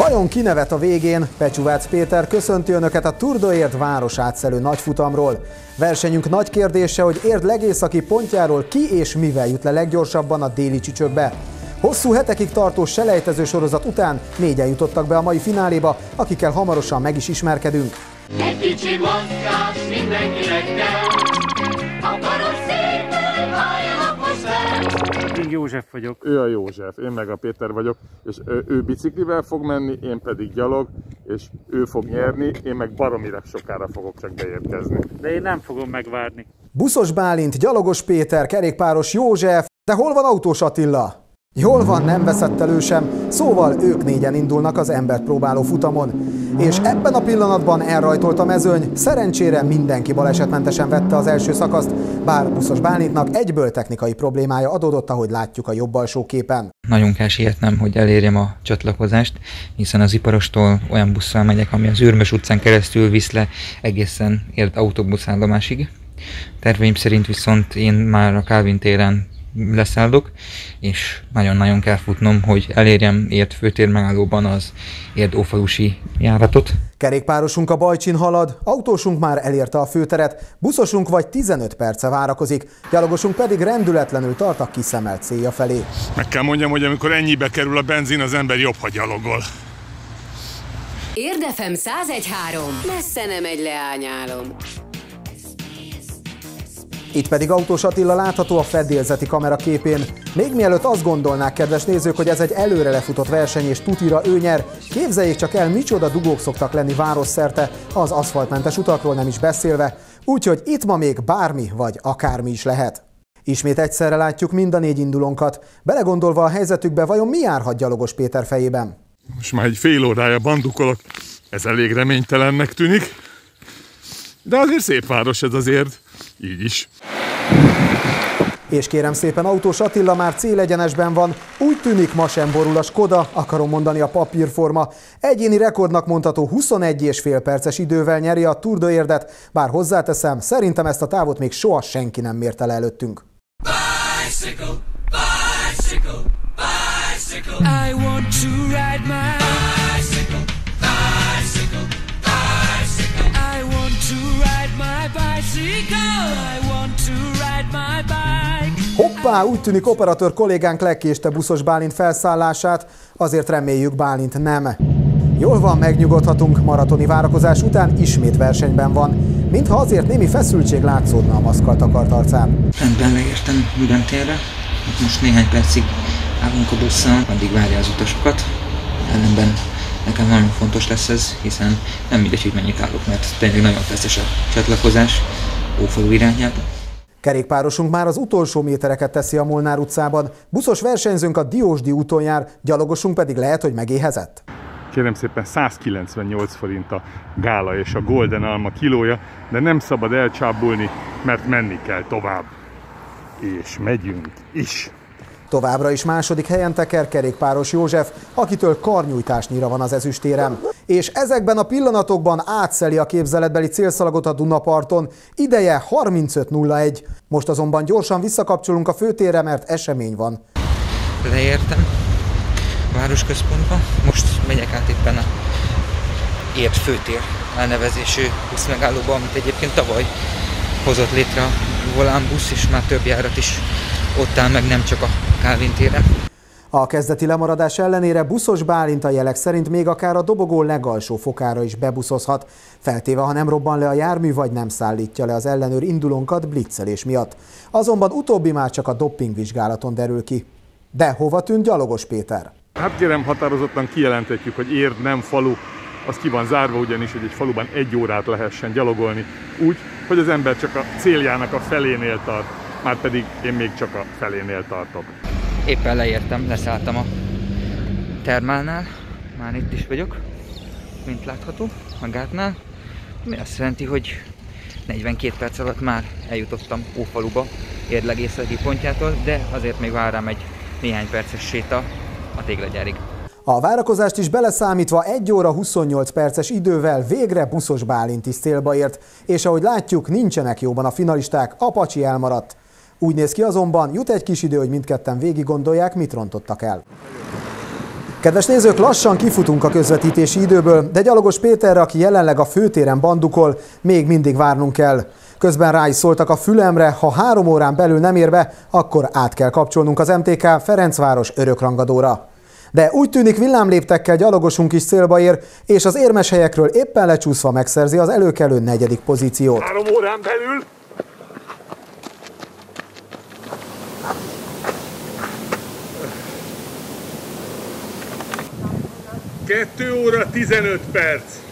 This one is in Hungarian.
Vajon kinevet a végén? Pecsuvác Péter köszönti Önöket a Turdoért város átszelő nagyfutamról. Versenyünk nagy kérdése, hogy Érd legészaki pontjáról ki és mivel jut le leggyorsabban a déli csücsökbe. Hosszú hetekig tartó selejtező sorozat után négyen jutottak be a mai fináléba, akikkel hamarosan meg is ismerkedünk. Egy kicsi mozgás mindenkinek kell, akkor szépen halljanak most. Én József vagyok. Ő a József, én meg a Péter vagyok, és ő, ő biciklivel fog menni, én pedig gyalog, és ő fog nyerni, én meg baromira sokára fogok csak beérkezni. De én nem fogom megvárni. Buszos Bálint, Gyalogos Péter, kerékpáros József, de hol van Autós Attila? Jól van, nem veszett elő sem, szóval ők négyen indulnak az embert próbáló futamon. És ebben a pillanatban elrajtolt a mezőny, szerencsére mindenki balesetmentesen vette az első szakaszt, bár Buszos Bálintnak egyből technikai problémája adódott, ahogy látjuk a jobb alsó képen. Nagyon kell sietnem, hogy elérjem a csatlakozást, hiszen az iparostól olyan busszal megyek, ami az Ürmös utcán keresztül visz le egészen ért autóbuszállomásig. Terveim szerint viszont én már a Calvin téren leszállok, és nagyon-nagyon kell futnom, hogy elérjem ért főtér megállóban az ért ófalusi járatot. Kerékpárosunk a Bajcsin halad, autósunk már elérte a főteret, buszosunk vagy 15 perce várakozik, gyalogosunk pedig rendületlenül tart a kiszemelt célja felé. Meg kell mondjam, hogy amikor ennyibe kerül a benzin, az ember jobb, ha gyalogol. Érdefem 1013. Messze nem egy leányálom. Itt pedig Autós Attila látható a fedélzeti kamera képén. Még mielőtt azt gondolnák, kedves nézők, hogy ez egy előre lefutott verseny és tutira ő nyer, képzeljék csak el, micsoda dugók szoktak lenni városszerte, az aszfaltmentes utakról nem is beszélve, úgyhogy itt ma még bármi vagy akármi is lehet. Ismét egyszerre látjuk mind a négy indulónkat. Belegondolva a helyzetükbe, vajon mi járhat gyalogos Péter fejében? Most már egy fél órája bandukolok, ez elég reménytelennek tűnik. De azért szép város ez azért, így is. És kérem szépen, Autós Attila már célegyenesben van, úgy tűnik ma sem borul a Skoda, akarom mondani a papírforma. Egyéni rekordnak mondható 21 és fél perces idővel nyeri a Tour de Érdet, bár hozzáteszem, szerintem ezt a távot még soha senki nem mérte le előttünk. Bicycle, bicycle, bicycle. I want to ride my Hoppá, úgy tűnik operatőr kollégánk legkéste buszos Bálint felszállását, azért reméljük Bálint nem. Jól van, megnyugodhatunk, maratoni várakozás után ismét versenyben van, mintha azért némi feszültség látszódna a maszkalt akart arcán. Rendben leértem Bülentérre, itt most néhány percig állunk a busszal, addig várja az utasokat. Ellenben nekem nagyon fontos lesz ez, hiszen nem mindegy, hogy mennyit állok, mert tényleg nagyon feszes a csatlakozás Ófalu irányába. Kerékpárosunk már az utolsó métereket teszi a Molnár utcában, buszos versenyzőnk a Diósdi úton jár, gyalogosunk pedig lehet, hogy megéhezett. Kérem szépen 198 forint a gála és a golden alma kilója, de nem szabad elcsábulni, mert menni kell tovább. És megyünk is. Továbbra is második helyen teker kerékpáros József, akitől karnyújtásnyira van az ezüstérem. És ezekben a pillanatokban átszeli a képzeletbeli célszalagot a Dunaparton, ideje 35.01. Most azonban gyorsan visszakapcsolunk a főtérre, mert esemény van. Leértem városközpontba, most megyek át éppen a ért főtér elnevezésű busz megállóba, amit egyébként tavaly hozott létre a Volán busz, és már több járat is ott áll meg, nem csak a Calvin téren. A kezdeti lemaradás ellenére buszos Bálint a jelek szerint még akár a dobogó legalsó fokára is bebuszozhat, feltéve, ha nem robban le a jármű, vagy nem szállítja le az ellenőr indulónkat blitzelés miatt. Azonban utóbbi már csak a doppingvizsgálaton derül ki. De hova tűnt gyalogos Péter? Hát kérem, határozottan kijelenthetjük, hogy Érd nem falu, az ki van zárva ugyanis, hogy egy faluban egy órát lehessen gyalogolni, úgy, hogy az ember csak a céljának a felénél tart, már pedig én még csak a felénél tartok. Éppen leértem, leszálltam a termálnál, már itt is vagyok, mint látható, a gátnál, ami azt jelenti, hogy 42 perc alatt már eljutottam Ófaluba, érlegészeti pontjától, de azért még vár rám egy néhány perces séta a téglagyárig. A várakozást is beleszámítva 1 óra 28 perces idővel végre buszos Bálint is célba ért, és ahogy látjuk, nincsenek jóban a finalisták, Apacsi elmaradt. Úgy néz ki azonban, jut egy kis idő, hogy mindketten végig gondolják, mit rontottak el. Kedves nézők, lassan kifutunk a közvetítési időből, de Gyalogos Péterre, aki jelenleg a főtéren bandukol, még mindig várnunk kell. Közben rá is szóltak a fülemre, ha három órán belül nem ér be, akkor át kell kapcsolnunk az MTK Ferencváros örökrangadóra. De úgy tűnik villámléptekkel gyalogosunk is célba ér, és az érmes helyekről éppen lecsúszva megszerzi az előkelő negyedik pozíciót. Három órán belül. Kettő óra 15 perc.